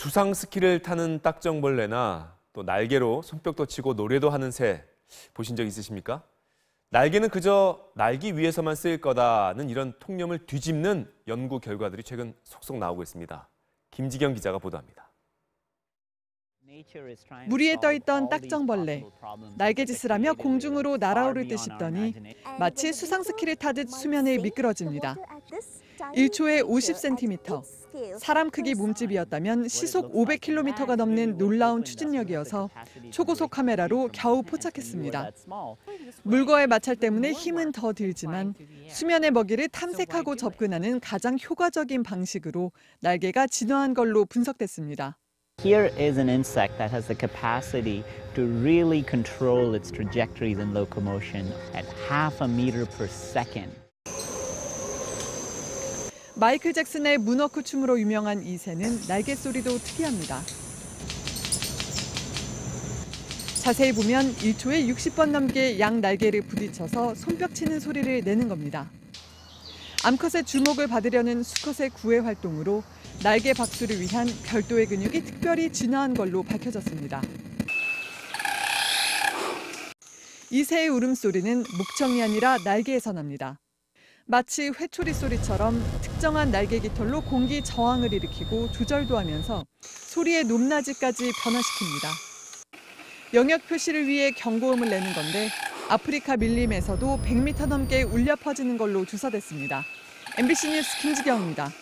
수상 스키를 타는 딱정벌레나 또 날개로 손뼉도 치고 노래도 하는 새 보신 적 있으십니까? 날개는 그저 날기 위해서만 쓰일 거다는 이런 통념을 뒤집는 연구 결과들이 최근 속속 나오고 있습니다. 김지경 기자가 보도합니다. 무리에 떠있던 딱정벌레. 날개짓을 하며 공중으로 날아오를 듯 싶더니 마치 수상 스키를 타듯 수면 에 미끄러집니다. 1초에 50cm. 사람 크기 몸집이었다면 시속 500km가 넘는 놀라운 추진력이어서 초고속 카메라로 겨우 포착했습니다. 물과의 마찰 때문에 힘은 더 들지만 수면의 먹이를 탐색하고 접근하는 가장 효과적인 방식으로 날개가 진화한 걸로 분석됐습니다. Here is an insect that has the capacity to really control its trajectories and locomotion at half a meter per second. 마이클 잭슨의 문워크 춤으로 유명한 이 새는 날개 소리도 특이합니다. 자세히 보면 1초에 60번 넘게 양 날개를 부딪혀서 손뼉치는 소리를 내는 겁니다. 암컷의 주목을 받으려는 수컷의 구애 활동으로 날개 박수를 위한 별도의 근육이 특별히 진화한 걸로 밝혀졌습니다. 이 새의 울음소리는 목청이 아니라 날개에서 납니다. 마치 회초리 소리처럼 특정한 날개 깃털로 공기 저항을 일으키고 조절도 하면서 소리의 높낮이까지 변화시킵니다. 영역 표시를 위해 경고음을 내는 건데 아프리카 밀림에서도 100m 넘게 울려 퍼지는 걸로 조사됐습니다. MBC 뉴스 김지경입니다.